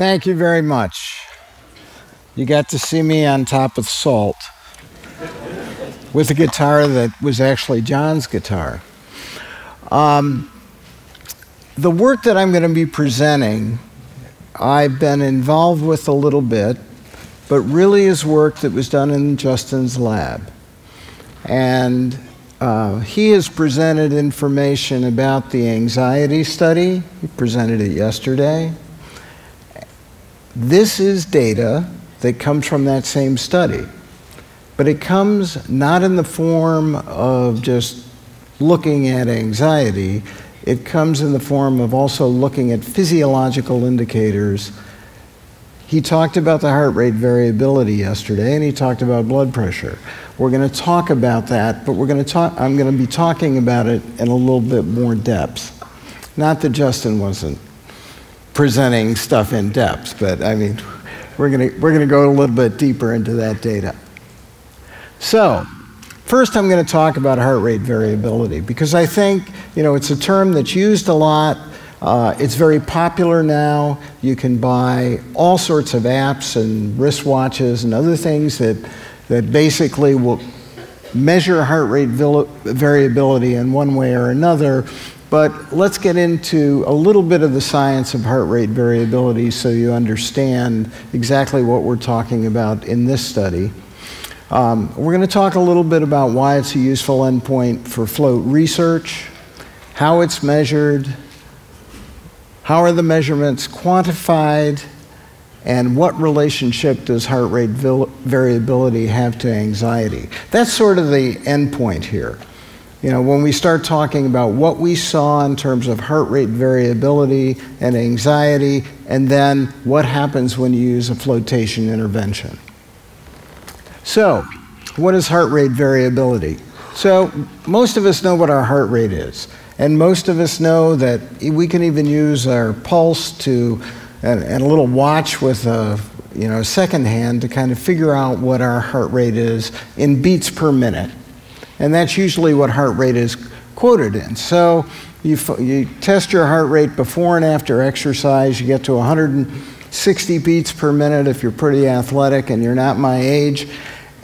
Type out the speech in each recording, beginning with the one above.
Thank you very much. You got to see me on top of salt with a guitar that was actually John's guitar. Um, the work that I'm going to be presenting, I've been involved with a little bit, but really is work that was done in Justin's lab. And uh, he has presented information about the anxiety study. He presented it yesterday. This is data that comes from that same study, but it comes not in the form of just looking at anxiety, it comes in the form of also looking at physiological indicators. He talked about the heart rate variability yesterday, and he talked about blood pressure. We're going to talk about that, but we're going to talk, I'm going to be talking about it in a little bit more depth. Not that Justin wasn't presenting stuff in depth, but I mean, we're going we're going to go a little bit deeper into that data. So, first I'm going to talk about heart rate variability because I think, you know, it's a term that's used a lot. Uh, it's very popular now. You can buy all sorts of apps and wristwatches and other things that that basically will measure heart rate variability in one way or another. But let's get into a little bit of the science of heart rate variability so you understand exactly what we're talking about in this study. Um, we're going to talk a little bit about why it's a useful endpoint for float research, how it's measured, how are the measurements quantified, and what relationship does heart rate variability have to anxiety? That's sort of the end point here. You know, when we start talking about what we saw in terms of heart rate variability and anxiety, and then what happens when you use a flotation intervention. So, what is heart rate variability? So, most of us know what our heart rate is. And most of us know that we can even use our pulse to and, and a little watch with a you know second hand to kind of figure out what our heart rate is in beats per minute, and that's usually what heart rate is quoted in. So you, you test your heart rate before and after exercise. You get to 160 beats per minute if you're pretty athletic and you're not my age.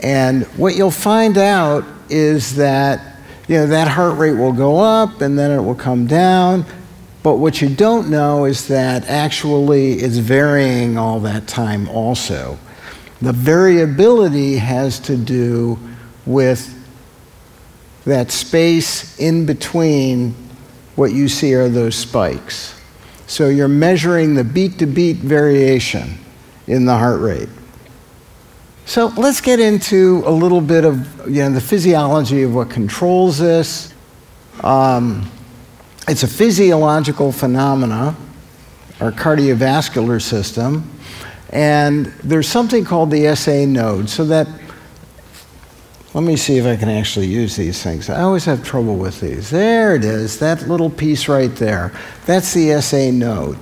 And what you'll find out is that you know that heart rate will go up and then it will come down but what you don't know is that actually it's varying all that time also. The variability has to do with that space in between what you see are those spikes. So you're measuring the beat to beat variation in the heart rate. So let's get into a little bit of you know, the physiology of what controls this. Um, it's a physiological phenomena, our cardiovascular system, and there's something called the SA node. So that, let me see if I can actually use these things. I always have trouble with these. There it is, that little piece right there. That's the SA node.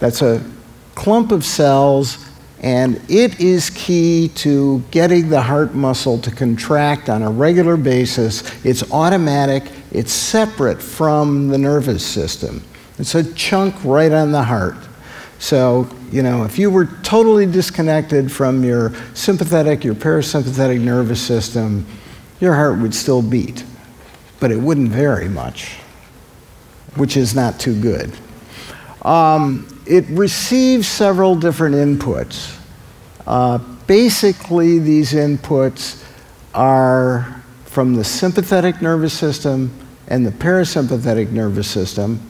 That's a clump of cells and it is key to getting the heart muscle to contract on a regular basis. It's automatic, it's separate from the nervous system. It's a chunk right on the heart. So, you know, if you were totally disconnected from your sympathetic, your parasympathetic nervous system, your heart would still beat, but it wouldn't vary much, which is not too good. Um, it receives several different inputs. Uh, basically, these inputs are from the sympathetic nervous system and the parasympathetic nervous system.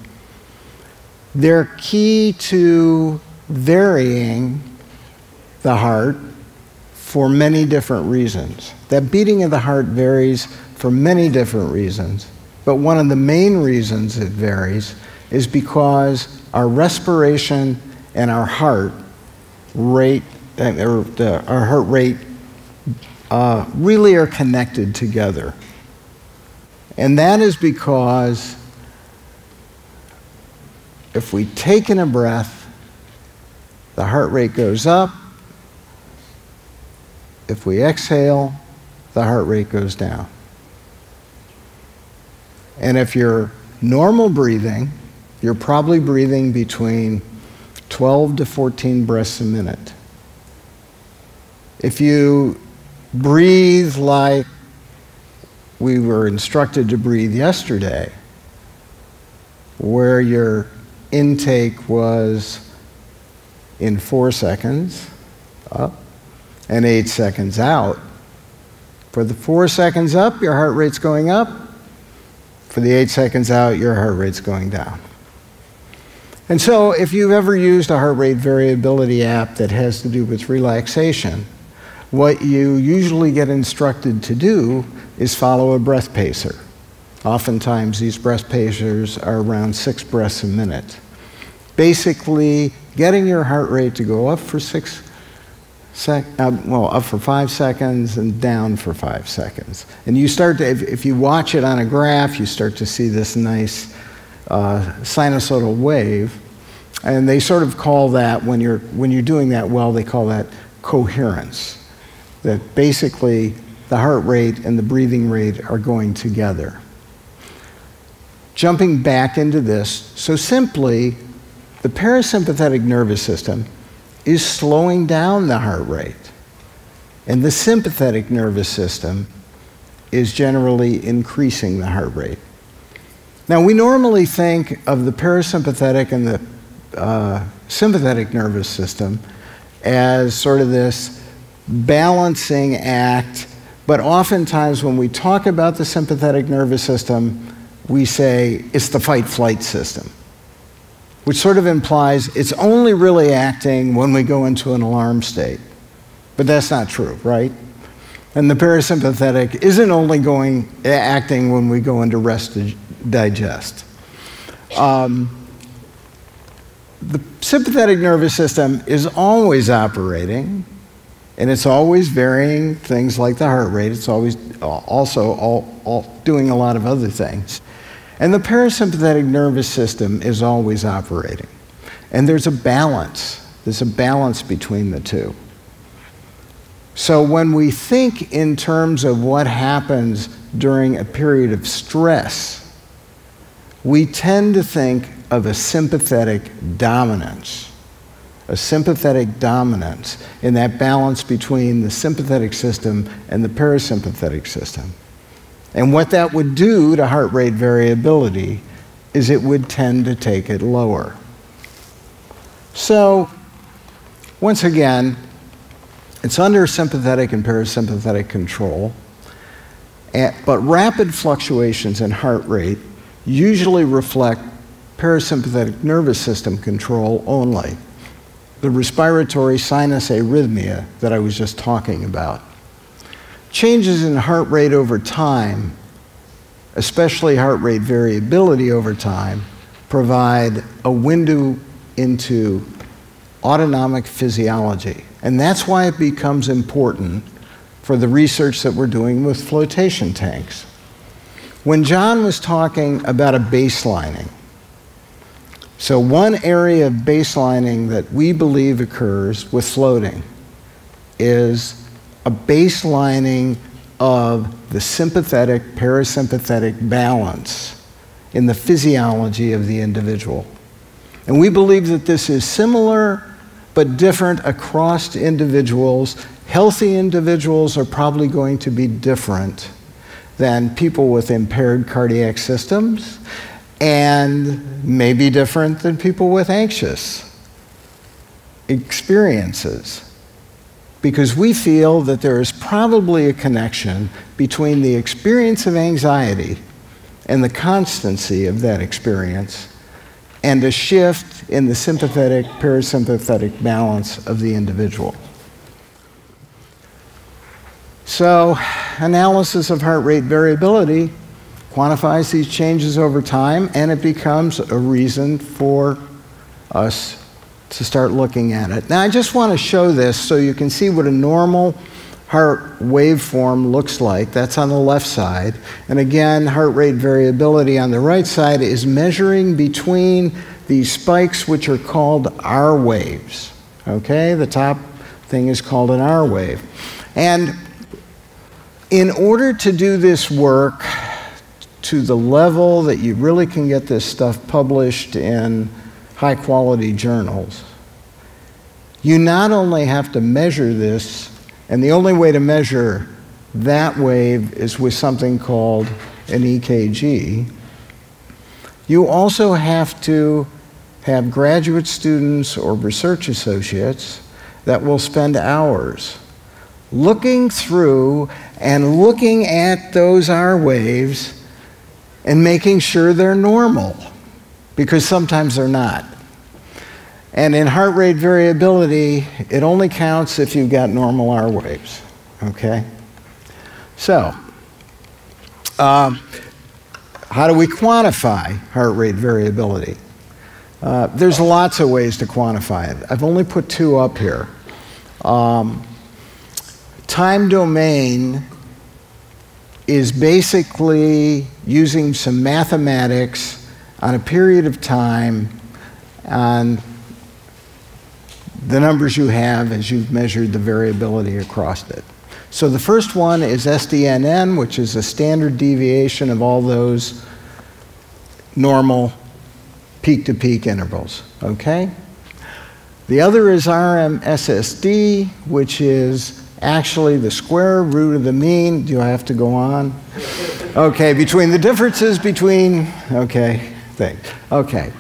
They're key to varying the heart for many different reasons. That beating of the heart varies for many different reasons, but one of the main reasons it varies is because our respiration and our heart rate, or the, our heart rate uh, really are connected together. And that is because if we take in a breath, the heart rate goes up. If we exhale, the heart rate goes down. And if you're normal breathing, you're probably breathing between 12 to 14 breaths a minute. If you breathe like we were instructed to breathe yesterday, where your intake was in four seconds up and eight seconds out. For the four seconds up, your heart rate's going up. For the eight seconds out, your heart rate's going down. And so, if you've ever used a heart rate variability app that has to do with relaxation, what you usually get instructed to do is follow a breath pacer. Oftentimes, these breath pacers are around six breaths a minute. Basically, getting your heart rate to go up for six sec, uh, well, up for five seconds and down for five seconds. And you start to, if, if you watch it on a graph, you start to see this nice uh, sinusoidal wave. And they sort of call that, when you're, when you're doing that well, they call that coherence. That basically the heart rate and the breathing rate are going together. Jumping back into this, so simply, the parasympathetic nervous system is slowing down the heart rate. And the sympathetic nervous system is generally increasing the heart rate. Now, we normally think of the parasympathetic and the uh, sympathetic nervous system as sort of this balancing act, but oftentimes when we talk about the sympathetic nervous system, we say it's the fight flight system, which sort of implies it's only really acting when we go into an alarm state. But that's not true, right? And the parasympathetic isn't only going acting when we go into rest digest. Um, the sympathetic nervous system is always operating, and it's always varying things like the heart rate. It's always also all, all doing a lot of other things. And the parasympathetic nervous system is always operating. And there's a balance. There's a balance between the two. So when we think in terms of what happens during a period of stress, we tend to think of a sympathetic dominance. A sympathetic dominance in that balance between the sympathetic system and the parasympathetic system. And what that would do to heart rate variability is it would tend to take it lower. So, once again, it's under sympathetic and parasympathetic control, but rapid fluctuations in heart rate usually reflect parasympathetic nervous system control only, the respiratory sinus arrhythmia that I was just talking about. Changes in heart rate over time, especially heart rate variability over time, provide a window into autonomic physiology. And that's why it becomes important for the research that we're doing with flotation tanks. When John was talking about a baselining, so one area of baselining that we believe occurs with floating is a baselining of the sympathetic parasympathetic balance in the physiology of the individual. And we believe that this is similar but different across individuals. Healthy individuals are probably going to be different than people with impaired cardiac systems and maybe different than people with anxious experiences. Because we feel that there is probably a connection between the experience of anxiety and the constancy of that experience and a shift in the sympathetic parasympathetic balance of the individual. So, analysis of heart rate variability quantifies these changes over time, and it becomes a reason for us to start looking at it. Now, I just want to show this so you can see what a normal heart waveform looks like. That's on the left side. And again, heart rate variability on the right side is measuring between these spikes, which are called R waves. Okay, the top thing is called an R wave. And in order to do this work to the level that you really can get this stuff published in high quality journals, you not only have to measure this, and the only way to measure that wave is with something called an EKG, you also have to have graduate students or research associates that will spend hours looking through and looking at those R waves and making sure they're normal, because sometimes they're not. And in heart rate variability, it only counts if you've got normal R waves, okay? So, um, how do we quantify heart rate variability? Uh, there's lots of ways to quantify it. I've only put two up here. Um, time domain is basically using some mathematics on a period of time on the numbers you have as you've measured the variability across it. So the first one is SDNN, which is a standard deviation of all those normal peak to peak intervals, okay? The other is RMSSD, which is actually the square root of the mean. Do I have to go on? Okay, between the differences between, okay, Okay.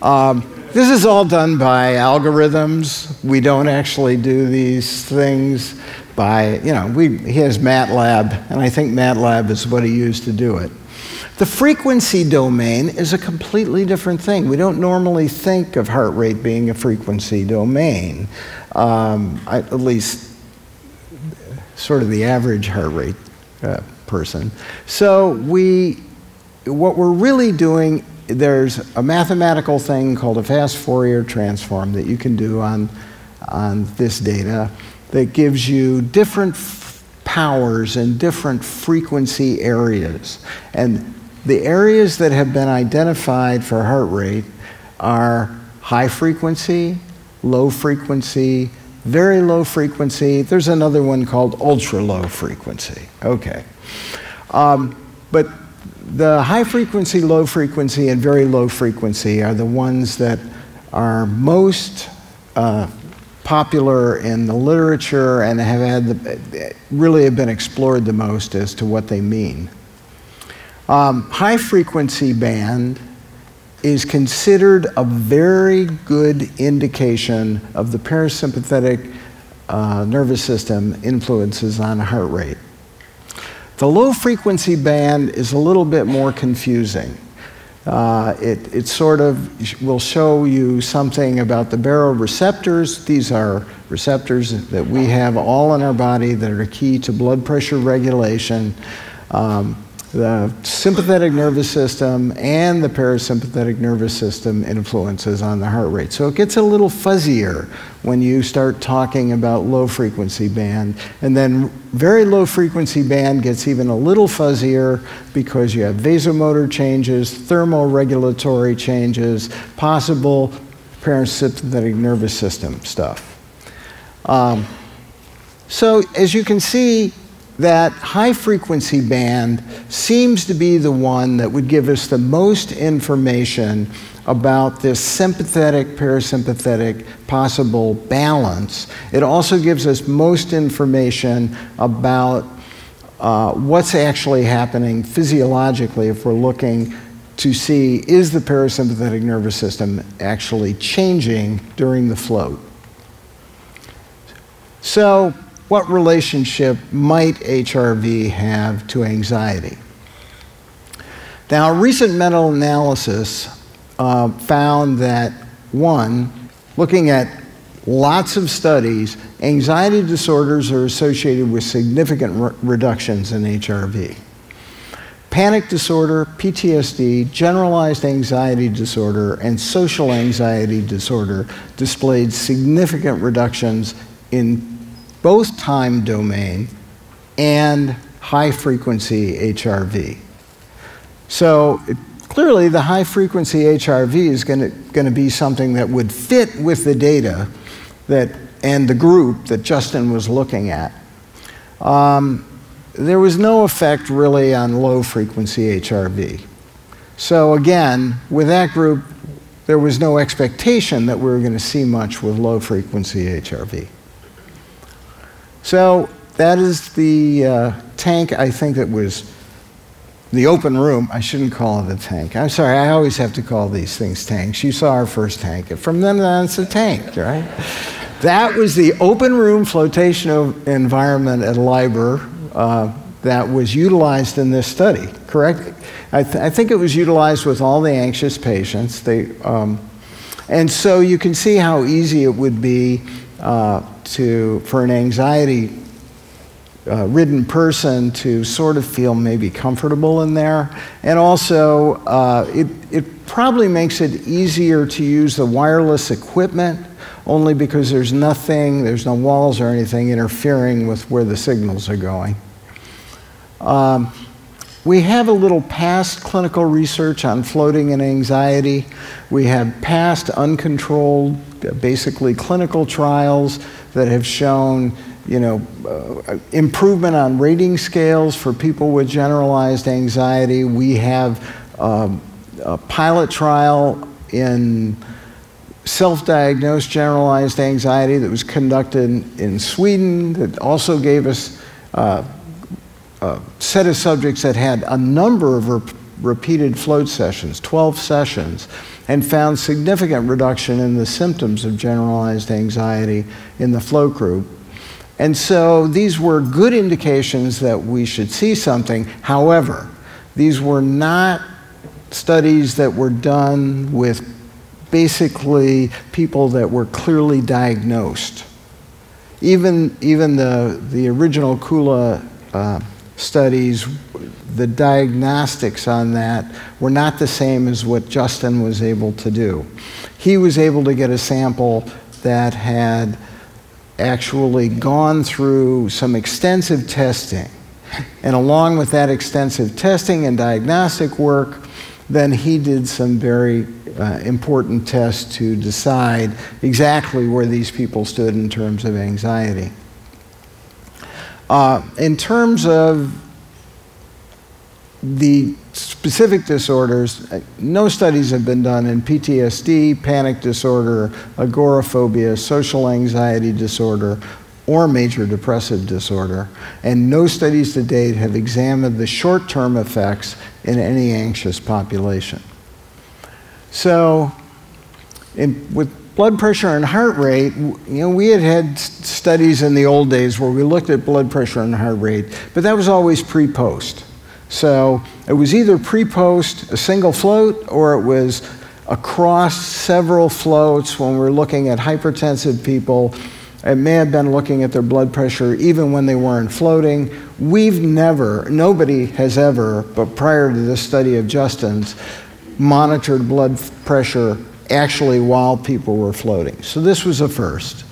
Um, this is all done by algorithms. We don't actually do these things by, you know, we, he has MATLAB, and I think MATLAB is what he used to do it. The frequency domain is a completely different thing. We don't normally think of heart rate being a frequency domain, um, at least sort of the average heart rate uh, person. So we, what we're really doing, there's a mathematical thing called a fast Fourier transform that you can do on, on this data that gives you different powers and different frequency areas. And the areas that have been identified for heart rate are high frequency, low frequency, very low frequency. There's another one called ultra low frequency. Okay. Um, but the high frequency, low frequency, and very low frequency are the ones that are most uh, popular in the literature and have had the, really have been explored the most as to what they mean. Um, high frequency band is considered a very good indication of the parasympathetic uh, nervous system influences on heart rate. The low frequency band is a little bit more confusing. Uh, it, it sort of will show you something about the baroreceptors. These are receptors that we have all in our body that are key to blood pressure regulation. Um, the sympathetic nervous system and the parasympathetic nervous system influences on the heart rate. So it gets a little fuzzier when you start talking about low frequency band. And then very low frequency band gets even a little fuzzier because you have vasomotor changes, thermoregulatory changes, possible parasympathetic nervous system stuff. Um, so as you can see, that high frequency band seems to be the one that would give us the most information about this sympathetic parasympathetic possible balance. It also gives us most information about uh, what's actually happening physiologically if we're looking to see is the parasympathetic nervous system actually changing during the float. So what relationship might HRV have to anxiety? Now, recent meta analysis uh, found that one, looking at lots of studies, anxiety disorders are associated with significant re reductions in HRV. Panic disorder, PTSD, generalized anxiety disorder, and social anxiety disorder displayed significant reductions in both time domain and high frequency HRV. So it, clearly, the high frequency HRV is going to be something that would fit with the data that, and the group that Justin was looking at. Um, there was no effect really on low frequency HRV. So again, with that group, there was no expectation that we were going to see much with low frequency HRV. So that is the uh, tank, I think that was the open room. I shouldn't call it a tank. I'm sorry, I always have to call these things tanks. You saw our first tank. From then on, it's a tank, right? That was the open room flotation environment at LIBR uh, that was utilized in this study, correct? I, th- I, think it was utilized with all the anxious patients. They, um, and so you can see how easy it would be uh, to, for an anxiety uh, ridden person to sort of feel maybe comfortable in there. And also, uh, it, it probably makes it easier to use the wireless equipment only because there's nothing, there's no walls or anything interfering with where the signals are going. Um, we have a little past clinical research on floating and anxiety. We have past uncontrolled, basically clinical trials that have shown you know, uh, improvement on rating scales for people with generalized anxiety. We have um, a pilot trial in self-diagnosed generalized anxiety that was conducted in Sweden that also gave us uh, a set of subjects that had a number of re repeated float sessions, 12 sessions, and found significant reduction in the symptoms of generalized anxiety in the float group. And so these were good indications that we should see something. However, these were not studies that were done with basically people that were clearly diagnosed. Even, even the, the original Kula uh, studies, the diagnostics on that were not the same as what Justin was able to do. He was able to get a sample that had actually gone through some extensive testing. And along with that extensive testing and diagnostic work, then he did some very uh, important tests to decide exactly where these people stood in terms of anxiety. Uh, in terms of the specific disorders, uh, no studies have been done in PTSD, panic disorder, agoraphobia, social anxiety disorder, or major depressive disorder, and no studies to date have examined the short term effects in any anxious population. So, in, with blood pressure and heart rate, you know, we had had studies in the old days where we looked at blood pressure and heart rate, but that was always pre post. So it was either pre post, a single float, or it was across several floats when we are looking at hypertensive people it may have been looking at their blood pressure even when they weren't floating. We've never, nobody has ever, but prior to this study of Justin's, monitored blood pressure actually while people were floating. So this was a first.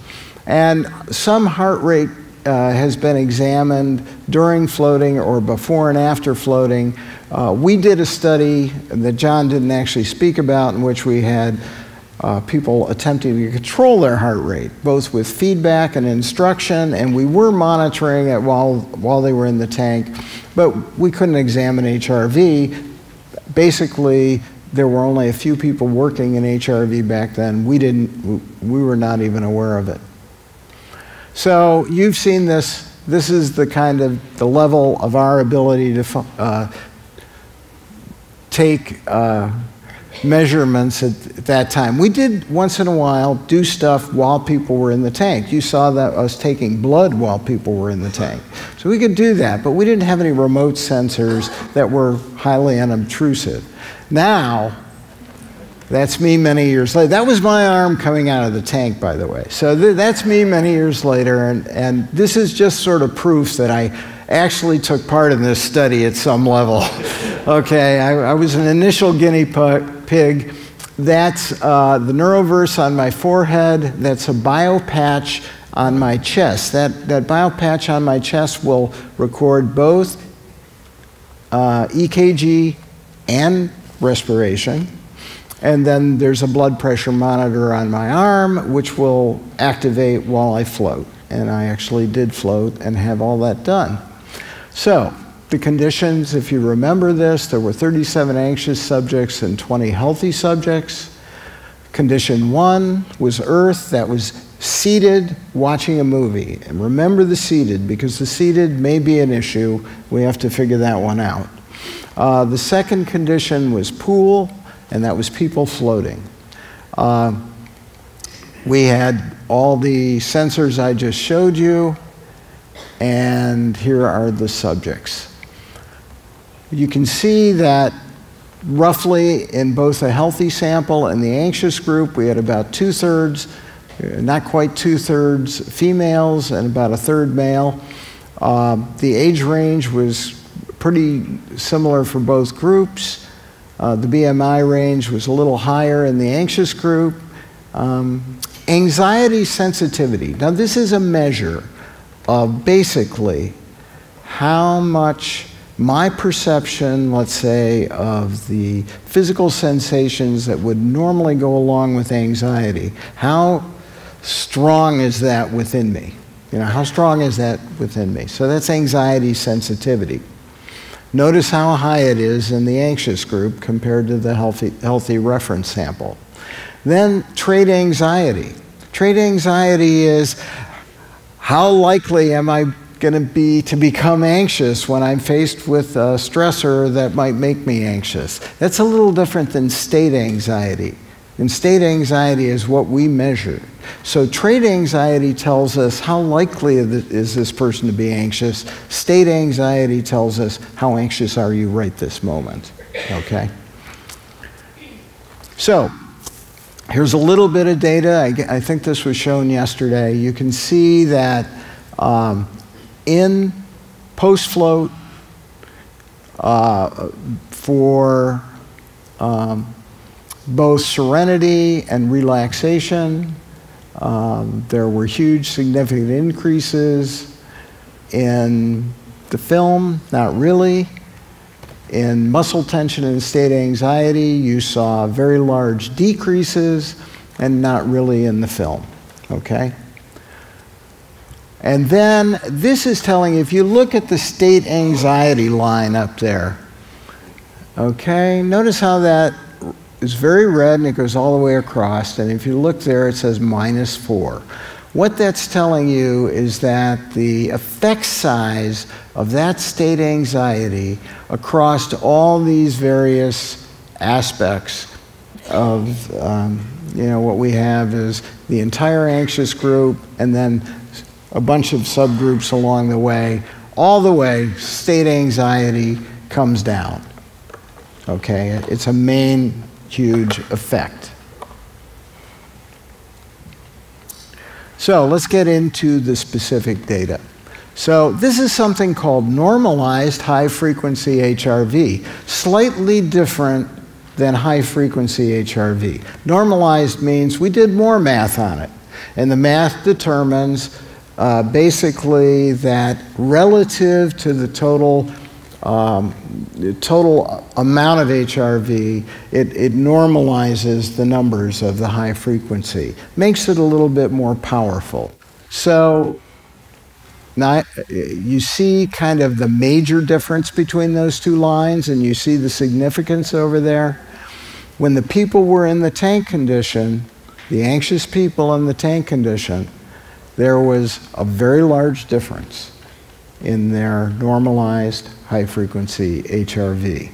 And some heart rate uh, has been examined during floating or before and after floating. Uh, we did a study that John didn't actually speak about in which we had uh, people attempting to control their heart rate, both with feedback and instruction, and we were monitoring it while, while they were in the tank, but we couldn't examine HRV. Basically, there were only a few people working in HRV back then. We didn't, we were not even aware of it. So you've seen this. This is the kind of the level of our ability to uh, take uh, measurements at, at, that time. We did once in a while do stuff while people were in the tank. You saw that I was taking blood while people were in the tank. So we could do that, but we didn't have any remote sensors that were highly unobtrusive. Now, that's me many years later. That was my arm coming out of the tank, by the way. So th that's me many years later, and, and this is just sort of proof that I actually took part in this study at some level. okay, I, I was an initial guinea pig pig. That's uh, the neuroverse on my forehead. That's a biopatch on my chest. That, that biopatch on my chest will record both uh, EKG and respiration. And then there's a blood pressure monitor on my arm, which will activate while I float. And I actually did float and have all that done. So, the conditions, if you remember this, there were 37 anxious subjects and 20 healthy subjects. Condition one was Earth that was seated watching a movie. And remember the seated, because the seated may be an issue. We have to figure that one out. Uh, the second condition was pool, and that was people floating. Uh, we had all the sensors I just showed you, and here are the subjects. You can see that roughly in both a healthy sample and the anxious group, we had about two thirds not quite two thirds females and about a third male. Uh, the age range was pretty similar for both groups. Uh, the BMI range was a little higher in the anxious group. Um, anxiety sensitivity. Now, this is a measure of basically how much my perception, let's say, of the physical sensations that would normally go along with anxiety, how strong is that within me? You know, how strong is that within me? So that's anxiety sensitivity. Notice how high it is in the anxious group compared to the healthy, healthy reference sample. Then trait anxiety. Trait anxiety is how likely am I going to be to become anxious when I'm faced with a stressor that might make me anxious? That's a little different than state anxiety. And state anxiety is what we measure. So, trait anxiety tells us how likely is this person to be anxious. State anxiety tells us how anxious are you right this moment. Okay? So, here's a little bit of data. I, I think this was shown yesterday. You can see that um, in post float uh, for um, both serenity and relaxation. Um, there were huge, significant increases in the film, not really. In muscle tension and state anxiety, you saw very large decreases, and not really in the film. Okay? And then this is telling, if you look at the state anxiety line up there, okay, notice how that is very red and it goes all the way across. And if you look there, it says minus four. What that's telling you is that the effect size of that state anxiety across all these various aspects of, um, you know, what we have is the entire anxious group and then a bunch of subgroups along the way. All the way, state anxiety comes down. Okay, it's a main huge effect. So let's get into the specific data. So this is something called normalized high frequency HRV, slightly different than high frequency HRV. Normalized means we did more math on it. And the math determines uh, basically that relative to the total um, total amount of HRV, it, it normalizes the numbers of the high frequency, makes it a little bit more powerful. So now you see kind of the major difference between those two lines, and you see the significance over there. When the people were in the tank condition, the anxious people in the tank condition, there was a very large difference in their normalized high frequency HRV.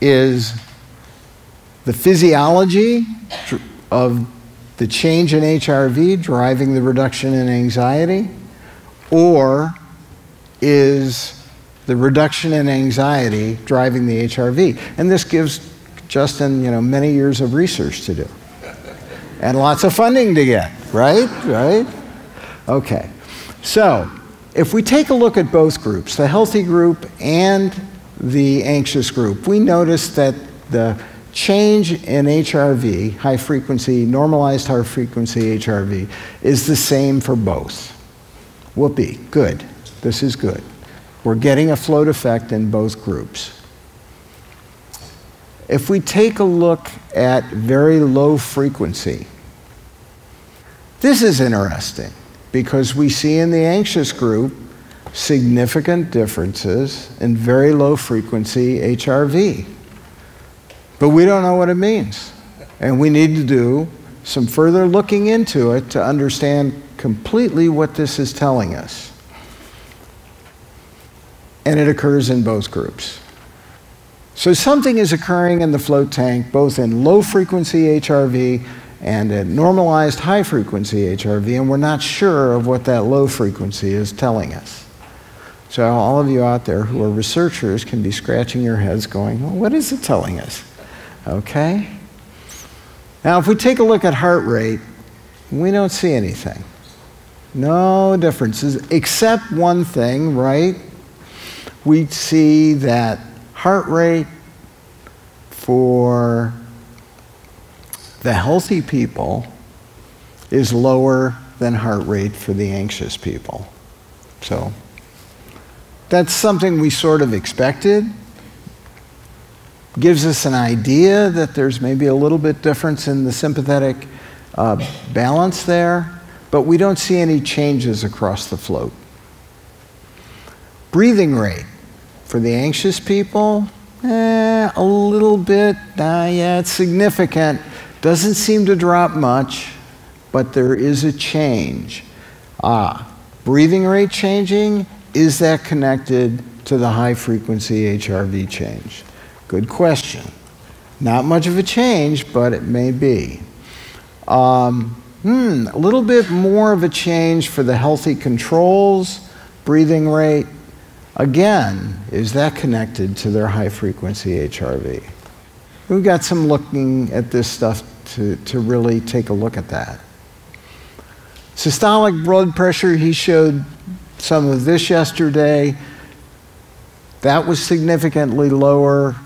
Is the physiology of the change in HRV driving the reduction in anxiety? Or is the reduction in anxiety driving the HRV? And this gives Justin, you know, many years of research to do. And lots of funding to get, right? Right? Okay. So, if we take a look at both groups, the healthy group and the anxious group, we notice that the change in HRV, high frequency, normalized high frequency HRV, is the same for both. Whoopee, good. This is good. We're getting a float effect in both groups. If we take a look at very low frequency, this is interesting because we see in the anxious group significant differences in very low frequency HRV. But we don't know what it means. And we need to do some further looking into it to understand completely what this is telling us. And it occurs in both groups. So something is occurring in the float tank, both in low frequency HRV and at normalized high frequency HRV, and we're not sure of what that low frequency is telling us. So, all of you out there who are researchers can be scratching your heads going, well, what is it telling us? Okay? Now, if we take a look at heart rate, we don't see anything. No differences, except one thing, right? We see that heart rate for the healthy people is lower than heart rate for the anxious people. So that's something we sort of expected. Gives us an idea that there's maybe a little bit difference in the sympathetic uh, balance there, but we don't see any changes across the float. Breathing rate for the anxious people, eh, a little bit, uh, yeah, it's significant. Doesn't seem to drop much, but there is a change. Ah, breathing rate changing, is that connected to the high frequency HRV change? Good question. Not much of a change, but it may be. Um, hmm, a little bit more of a change for the healthy controls, breathing rate. Again, is that connected to their high frequency HRV? We've got some looking at this stuff to, to really take a look at that. Systolic blood pressure, he showed some of this yesterday. That was significantly lower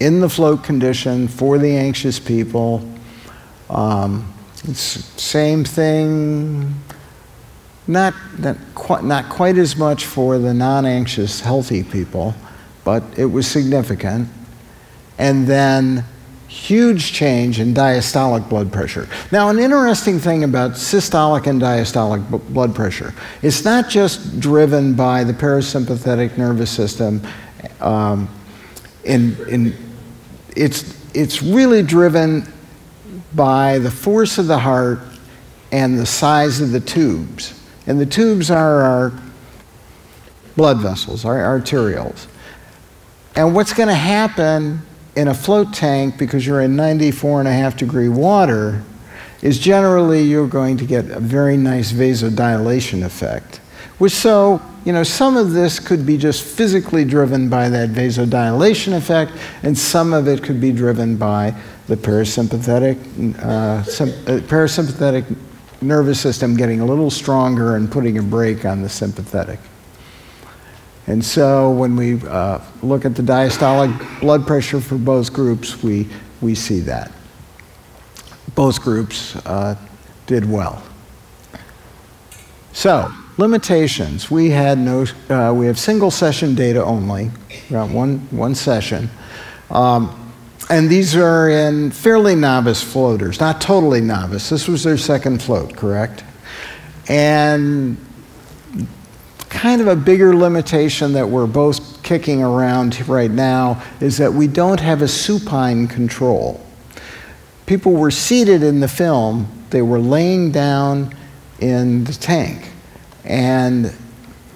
in the float condition for the anxious people. Um, same thing, not, not, quite, not quite as much for the non anxious, healthy people, but it was significant. And then huge change in diastolic blood pressure. Now, an interesting thing about systolic and diastolic blood pressure, it's not just driven by the parasympathetic nervous system. Um, in, in, it's, it's really driven by the force of the heart and the size of the tubes. And the tubes are our blood vessels, our arterioles. And what's going to happen in a float tank, because you're in 94 and a half degree water, is generally you're going to get a very nice vasodilation effect. Which so, you know, some of this could be just physically driven by that vasodilation effect, and some of it could be driven by the parasympathetic, uh, uh, parasympathetic nervous system getting a little stronger and putting a brake on the sympathetic. And so when we uh, look at the diastolic blood pressure for both groups, we, we see that. Both groups uh, did well. So, limitations. We had no, uh, we have single session data only, around one, one session. Um, and these are in fairly novice floaters, not totally novice. This was their second float, correct? And kind of a bigger limitation that we're both kicking around right now is that we don't have a supine control. People were seated in the film, they were laying down in the tank. And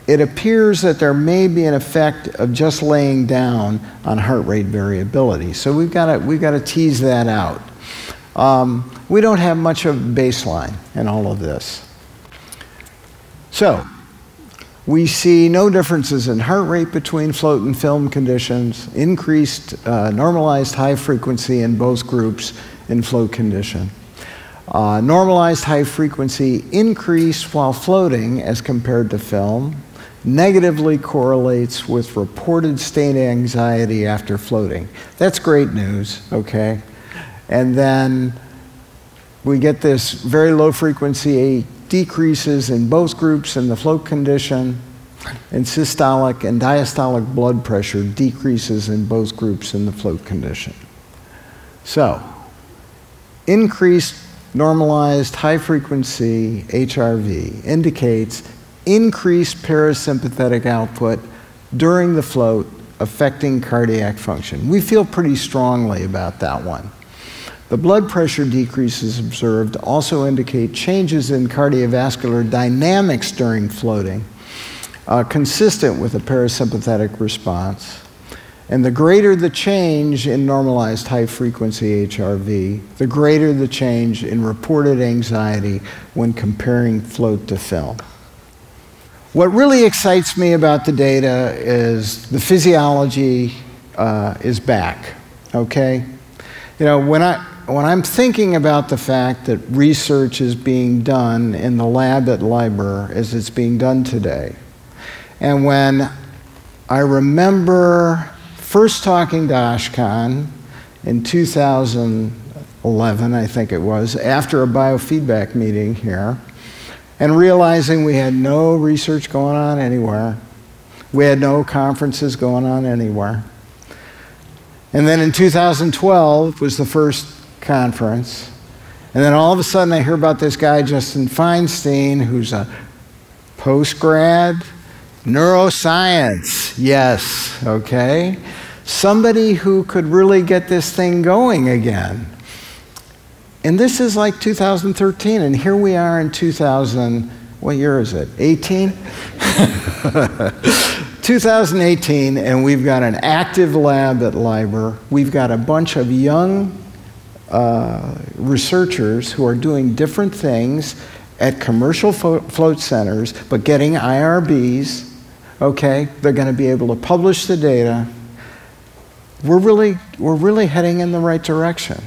it appears that there may be an effect of just laying down on heart rate variability. So we've got to, we've got to tease that out. Um, we don't have much of a baseline in all of this. So, we see no differences in heart rate between float and film conditions, increased uh, normalized high frequency in both groups in float condition. Uh, normalized high frequency increase while floating as compared to film negatively correlates with reported state anxiety after floating. That's great news, okay? And then we get this very low frequency decreases in both groups in the float condition, and systolic and diastolic blood pressure decreases in both groups in the float condition. So, increased normalized high frequency HRV indicates increased parasympathetic output during the float affecting cardiac function. We feel pretty strongly about that one. The blood pressure decreases observed also indicate changes in cardiovascular dynamics during floating, uh, consistent with a parasympathetic response. And the greater the change in normalized high frequency HRV, the greater the change in reported anxiety when comparing float to film. What really excites me about the data is the physiology uh, is back, okay? You know, when, I, when I'm thinking about the fact that research is being done in the lab at LIBR as it's being done today, and when I remember first talking to Ashkan in 2011, I think it was, after a biofeedback meeting here, and realizing we had no research going on anywhere. We had no conferences going on anywhere. And then in 2012 was the first conference. And then all of a sudden I hear about this guy, Justin Feinstein, who's a post grad, neuroscience. Yes, okay somebody who could really get this thing going again. And this is like 2013, and here we are in 2000, what year is it? 18? 2018, and we've got an active lab at LIBR. We've got a bunch of young uh, researchers who are doing different things at commercial fo- float centers, but getting IRBs. Okay, they're going to be able to publish the data we're really, we're really heading in the right direction.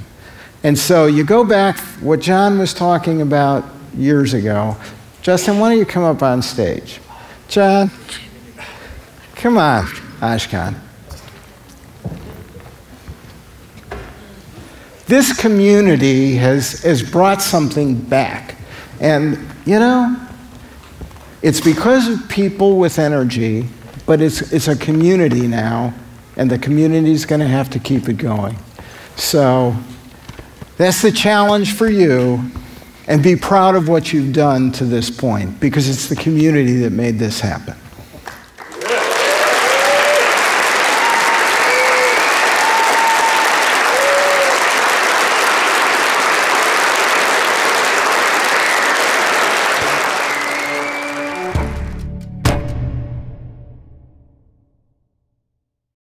And so you go back, what John was talking about years ago. Justin, why don't you come up on stage? John, come on, Ashkan. This community has, has brought something back. And, you know, it's because of people with energy, but it's, it's a community now and the community is going to have to keep it going. So that's the challenge for you, and be proud of what you've done to this point because it's the community that made this happen.